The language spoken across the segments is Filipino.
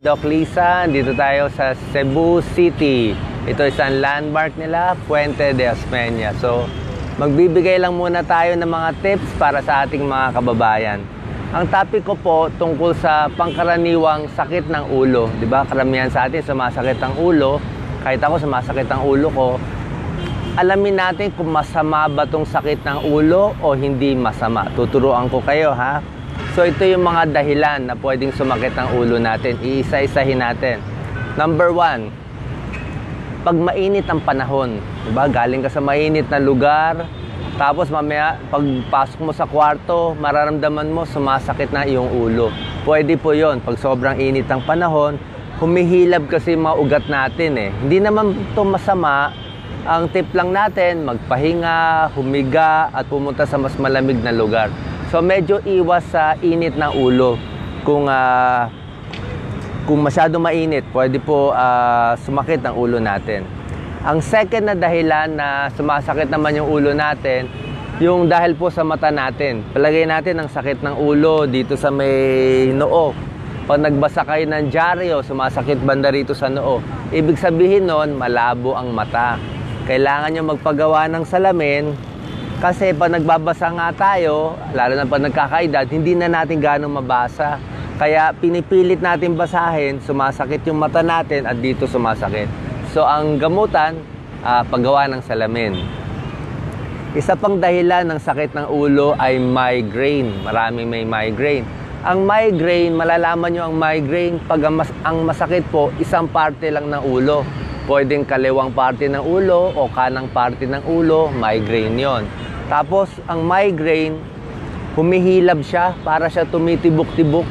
Doc Lisa, dito tayo sa Cebu City. Ito isang landmark nila, Puente de Osmeña. So, magbibigay lang muna tayo ng mga tips para sa ating mga kababayan. Ang topic ko po tungkol sa pangkaraniwang sakit ng ulo. Di ba? Karamihan sa atin sumasakit ang ulo. Kahit ako sumasakit ang ulo ko. Alamin natin kung masama ba tong sakit ng ulo o hindi masama. Tuturuan ko kayo ha. So ito yung mga dahilan na pwedeng sumakit ang ulo natin. Iisa-isahin natin. Number one, pag mainit ang panahon, diba? galing ka sa mainit na lugar, tapos mamaya pagpasok mo sa kwarto, mararamdaman mo sumasakit na yung ulo. Pwede po yon pag sobrang init ang panahon, humihilab kasi mga ugat natin eh. Hindi naman ito masama, ang tip lang natin, magpahinga, humiga, at pumunta sa mas malamig na lugar. So medyo iwas sa init ng ulo. Kung uh, kung masyado mainit, pwede po uh, sumakit ang ulo natin. Ang second na dahilan na sumasakit naman yung ulo natin, yung dahil po sa mata natin. Palagay natin ang sakit ng ulo dito sa may noo. Pag nagbasa kayo ng dyaryo, sumasakit banda rito sa noo. Ibig sabihin nun, malabo ang mata. Kailangan nyo magpagawa ng salamin kasi pag nagbabasa nga tayo, lalo na pag nagkakaedad, hindi na natin gano'ng mabasa. Kaya pinipilit natin basahin, sumasakit yung mata natin at dito sumasakit. So ang gamutan, uh, paggawa ng salamin. Isa pang dahilan ng sakit ng ulo ay migraine. Maraming may migraine. Ang migraine, malalaman nyo ang migraine pag ang, mas, ang masakit po, isang parte lang ng ulo. Pwedeng kaliwang parte ng ulo o kanang parte ng ulo, migraine yon. Tapos, ang migraine, humihilab siya para siya tumitibok-tibok.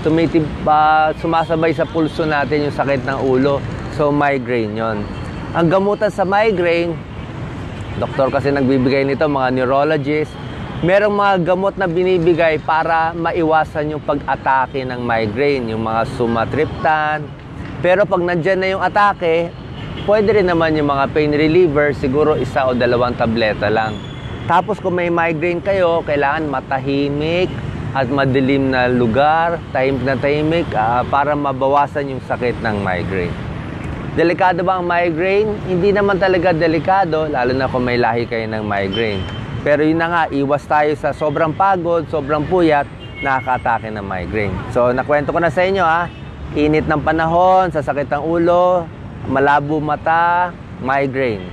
Tumitib, uh, sumasabay sa pulso natin yung sakit ng ulo. So, migraine yon. Ang gamutan sa migraine, doktor kasi nagbibigay nito, mga neurologist, merong mga gamot na binibigay para maiwasan yung pag-atake ng migraine, yung mga sumatriptan. Pero pag nandyan na yung atake, pwede rin naman yung mga pain reliever, siguro isa o dalawang tableta lang. Tapos kung may migraine kayo, kailangan matahimik at madilim na lugar, tahimik na tahimik uh, para mabawasan yung sakit ng migraine. Delikado ba ang migraine? Hindi naman talaga delikado, lalo na kung may lahi kayo ng migraine. Pero yun na nga, iwas tayo sa sobrang pagod, sobrang puyat, nakaka-atake ng migraine. So, nakwento ko na sa inyo ha, init ng panahon, sasakit ng ulo, malabo mata, migraine.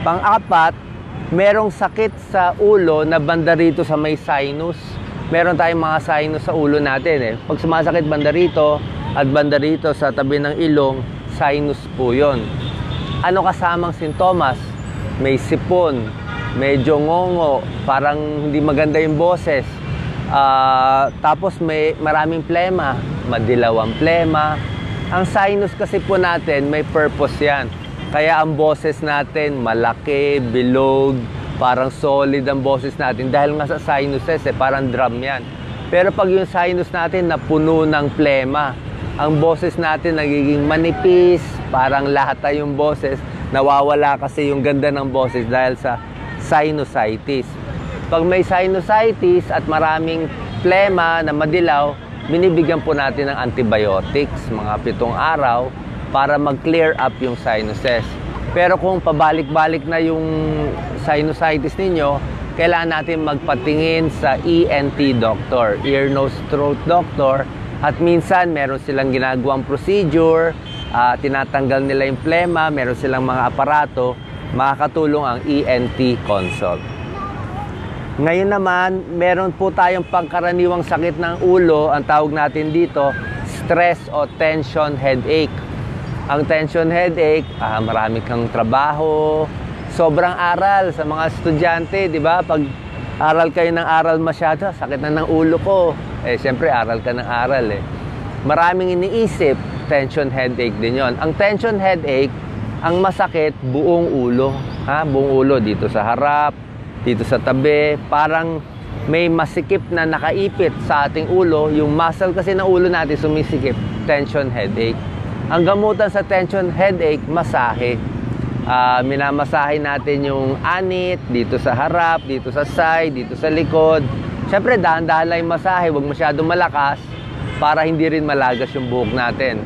Pang-apat, merong sakit sa ulo na banda rito sa may sinus. Meron tayong mga sinus sa ulo natin eh. Pag sumasakit banda rito at banda rito sa tabi ng ilong, sinus po yon. Ano kasamang sintomas? May sipon, medyo ngongo, parang hindi maganda yung boses. Uh, tapos may maraming plema, madilaw ang plema. Ang sinus kasi po natin, may purpose yan kaya ang boses natin malaki, bilog, parang solid ang boses natin dahil nga sa sinuses eh, parang drum yan. Pero pag yung sinus natin napuno ng plema, ang boses natin nagiging manipis, parang lahat yung boses, nawawala kasi yung ganda ng boses dahil sa sinusitis. Pag may sinusitis at maraming plema na madilaw, binibigyan po natin ng antibiotics, mga pitong araw, para mag-clear up yung sinuses. Pero kung pabalik-balik na yung sinusitis ninyo, kailangan natin magpatingin sa ENT doctor, ear, nose, throat doctor. At minsan, meron silang ginagawang procedure, uh, tinatanggal nila yung plema, meron silang mga aparato, makakatulong ang ENT consult. Ngayon naman, meron po tayong pangkaraniwang sakit ng ulo, ang tawag natin dito, stress o tension headache. Ang tension headache, ah, marami kang trabaho, sobrang aral sa mga estudyante, di ba? Pag aral kayo ng aral masyado, sakit na ng ulo ko. Eh, siyempre, aral ka ng aral eh. Maraming iniisip, tension headache din yon. Ang tension headache, ang masakit, buong ulo. Ha? Buong ulo, dito sa harap, dito sa tabi, parang may masikip na nakaipit sa ating ulo. Yung muscle kasi ng ulo natin sumisikip, tension headache. Ang gamutan sa tension headache, masahe. Uh, minamasahe natin yung anit dito sa harap, dito sa side, dito sa likod. Siyempre, dahan-dahan lang yung masahe, huwag masyadong malakas para hindi rin malagas yung buhok natin.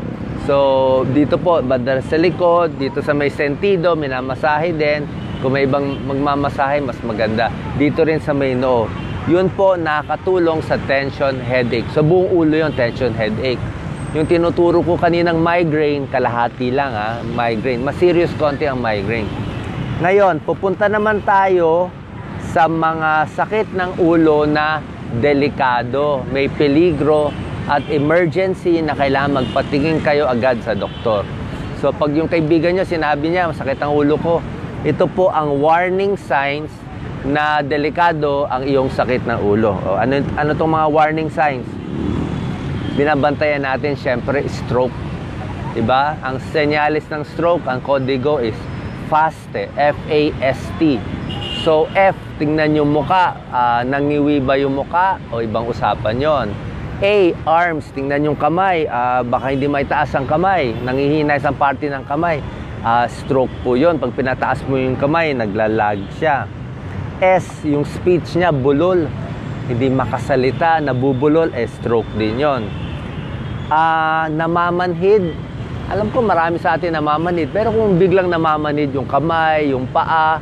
So, dito po, banda sa likod, dito sa may sentido, minamasahe din. Kung may ibang magmamasahe, mas maganda. Dito rin sa may noo. Yun po, nakatulong sa tension headache. Sa buong ulo yung tension headache. Yung tinuturo ko kaninang migraine, kalahati lang ha, migraine. Mas serious konti ang migraine. Ngayon, pupunta naman tayo sa mga sakit ng ulo na delikado, may peligro at emergency na kailangan magpatingin kayo agad sa doktor. So pag yung kaibigan nyo, sinabi niya, masakit ang ulo ko, ito po ang warning signs na delikado ang iyong sakit ng ulo. O, ano, ano itong mga warning signs? Binabantayan natin, syempre, stroke. Diba? Ang senyalis ng stroke, ang kodigo is FAST, F-A-S-T. So, F, tingnan yung muka. Uh, nangiwi ba yung muka? O ibang usapan yon. A, arms, tingnan yung kamay. Uh, baka hindi maitaas ang kamay. Nangihina isang parte ng kamay. Uh, stroke po yon. Pag pinataas mo yung kamay, naglalag siya. S, yung speech niya, bulol. Hindi makasalita, nabubulol, eh stroke din yon uh, namamanhid. Alam ko marami sa atin namamanhid, pero kung biglang namamanhid yung kamay, yung paa,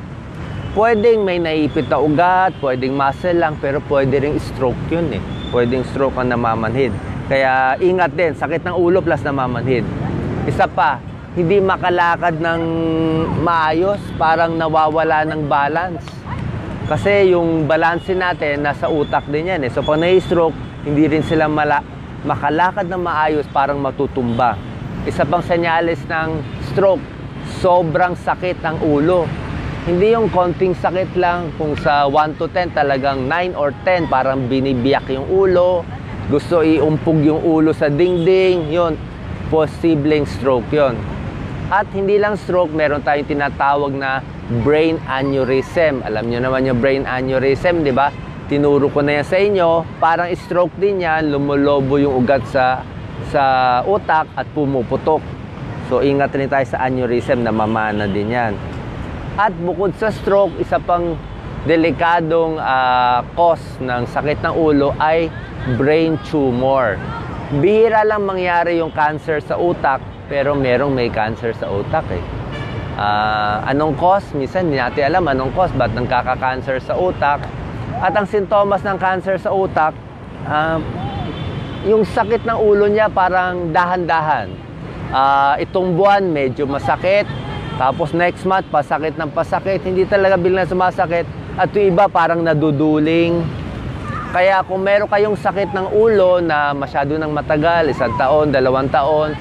pwedeng may naipit na ugat, pwedeng muscle lang, pero pwede ring stroke yun eh. Pwedeng stroke ang namamanhid. Kaya ingat din, sakit ng ulo plus namamanhid. Isa pa, hindi makalakad ng maayos, parang nawawala ng balance. Kasi yung balance natin nasa utak din yan eh. So pag na-stroke, hindi rin sila mala makalakad ng maayos parang matutumba. Isa pang senyales ng stroke, sobrang sakit ng ulo. Hindi yung konting sakit lang, kung sa 1 to 10 talagang 9 or 10 parang binibiyak yung ulo, gusto iumpog yung ulo sa dingding, yun, posibleng stroke yon. At hindi lang stroke, meron tayong tinatawag na brain aneurysm. Alam niyo naman yung brain aneurysm, di ba? Tinuro ko na yan sa inyo, parang stroke din yan, lumulobo yung ugat sa sa utak at pumuputok. So ingat rin tayo sa aneurysm na mamana din yan. At bukod sa stroke, isa pang delikadong uh, cause ng sakit ng ulo ay brain tumor. Bihira lang mangyari yung cancer sa utak, pero merong may cancer sa utak eh. Uh, anong cause? Minsan hindi natin alam anong cause, ba't nagkaka-cancer sa utak at ang sintomas ng cancer sa utak, uh, yung sakit ng ulo niya parang dahan-dahan. Uh, itong buwan medyo masakit, tapos next month pasakit ng pasakit, hindi talaga biglang sumasakit. At yung iba parang naduduling. Kaya kung meron kayong sakit ng ulo na masyado nang matagal, isang taon, dalawang taon,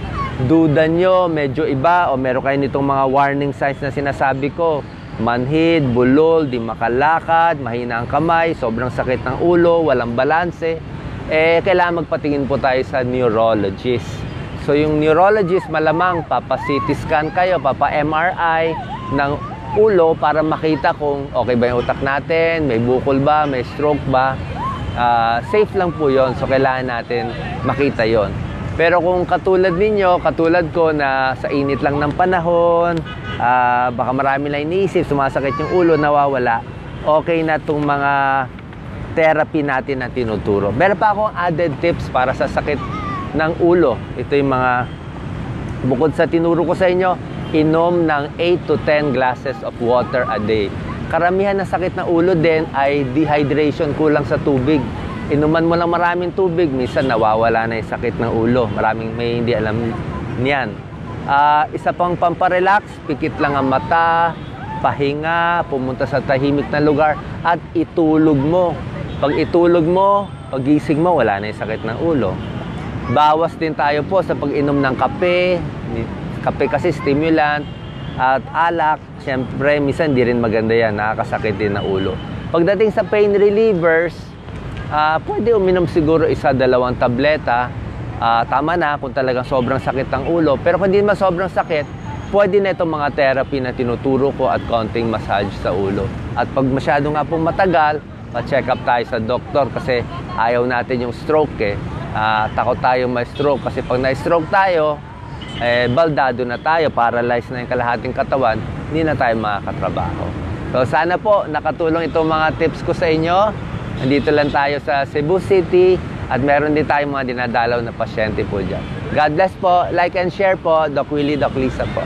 duda nyo, medyo iba, o meron kayo nitong mga warning signs na sinasabi ko, manhid, bulol, di makalakad, mahina ang kamay, sobrang sakit ng ulo, walang balanse, eh, kailangan magpatingin po tayo sa neurologist. So, yung neurologist, malamang papa-CT scan kayo, papa-MRI ng ulo para makita kung okay ba yung utak natin, may bukol ba, may stroke ba. Uh, safe lang po yon so kailangan natin makita yon pero kung katulad ninyo, katulad ko na sa init lang ng panahon, uh, baka marami lang iniisip, sumasakit yung ulo, nawawala, okay na itong mga therapy natin na tinuturo. Meron pa akong added tips para sa sakit ng ulo. Ito yung mga, bukod sa tinuro ko sa inyo, inom ng 8 to 10 glasses of water a day. Karamihan ng sakit ng ulo din ay dehydration, kulang sa tubig. Inuman mo lang maraming tubig, minsan nawawala na yung sakit ng ulo. Maraming may hindi alam niyan. Uh, isa pang pamparelax, pikit lang ang mata, pahinga, pumunta sa tahimik na lugar, at itulog mo. Pag itulog mo, pagising mo, wala na yung sakit ng ulo. Bawas din tayo po sa pag-inom ng kape. Kape kasi stimulant. At alak, siyempre, minsan di rin maganda yan. Nakakasakit din ng ulo. Pagdating sa pain relievers, uh, pwede uminom siguro isa, dalawang tableta uh, tama na kung talagang sobrang sakit ang ulo. Pero kung hindi man sobrang sakit, pwede na itong mga therapy na tinuturo ko at konting massage sa ulo. At pag masyado nga pong matagal, pa-check up tayo sa doktor kasi ayaw natin yung stroke eh. Uh, takot tayo may stroke kasi pag na-stroke tayo, eh, baldado na tayo, paralyzed na yung kalahating katawan, hindi na tayo makakatrabaho. So sana po nakatulong itong mga tips ko sa inyo. Nandito lang tayo sa Cebu City At meron din tayong mga dinadalaw na pasyente po dyan. God bless po. Like and share po. Doc Willie, Doc Lisa po.